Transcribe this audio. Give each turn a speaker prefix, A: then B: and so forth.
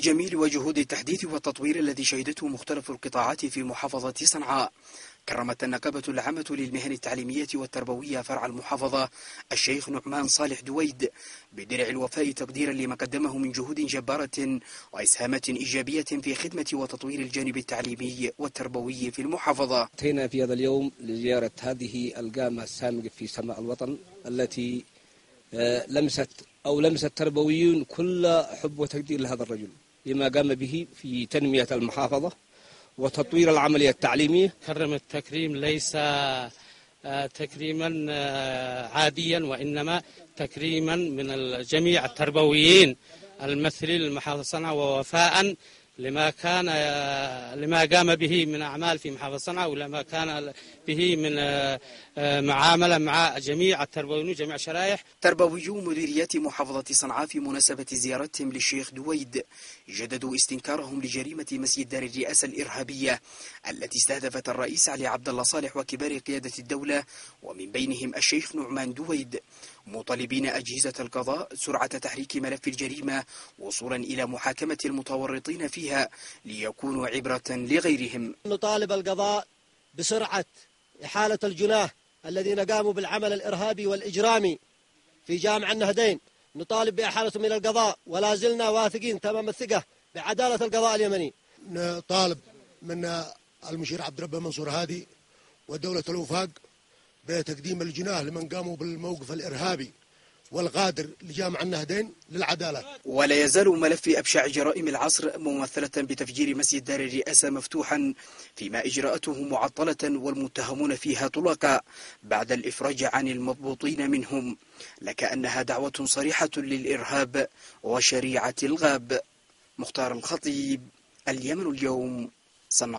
A: جميل وجهود التحديث والتطوير الذي شهدته مختلف القطاعات في محافظة صنعاء. كرمت النقابة العامة للمهن التعليمية والتربوية فرع المحافظة الشيخ نعمان صالح دويد بدرع الوفاء تقديرا لما قدمه من جهود جبارة وإسهامات إيجابية في خدمة وتطوير الجانب التعليمي والتربوي في المحافظة.
B: أتينا في هذا اليوم لزيارة هذه القامة السامقة في سماء الوطن التي لمست أو لمس التربويون كل حب وتقدير لهذا الرجل. لما قام به في تنمية المحافظة وتطوير العملية التعليمية.
C: كرم التكريم ليس تكريما عاديا وإنما تكريما من الجميع التربويين الممثلين للمحافظة صنعاء ووفاء لما كان لما قام به من أعمال في محافظة صنعاء ولما كان به من معاملة مع جميع التربويين وجميع الشرائح.
A: تربويو مديريات محافظة صنعاء في مناسبة زيارتهم للشيخ دويد جددوا استنكارهم لجريمة مسجد دار الرئاسة الإرهابية التي استهدفت الرئيس علي عبد الله صالح وكبار قيادة الدولة ومن بينهم الشيخ نعمان دويد. مطالبين أجهزة القضاء سرعة تحريك ملف الجريمة وصولا إلى محاكمة المتورطين فيها ليكونوا عبرة لغيرهم.
D: نطالب القضاء بسرعة إحالة الجناه الذين قاموا بالعمل الإرهابي والإجرامي في جامع النهدين. نطالب بإحالتهم إلى القضاء. ولا زلنا واثقين تمام الثقة بعدالة القضاء اليمني.
E: نطالب من المشير عبد الرب منصور هادي ودولة الوفاق بتقديم الجناه لمن قاموا بالموقف الإرهابي والغادر لجامع النهدين للعدالة.
A: ولا يزال ملف أبشع جرائم العصر ممثلة بتفجير مسجد دار الرئاسة مفتوحا فيما إجراءته معطلة والمتهمون فيها طلقاء بعد الإفراج عن المضبوطين منهم. لكأنها دعوة صريحة للإرهاب وشريعة الغاب. مختار الخطيب اليمن اليوم صنع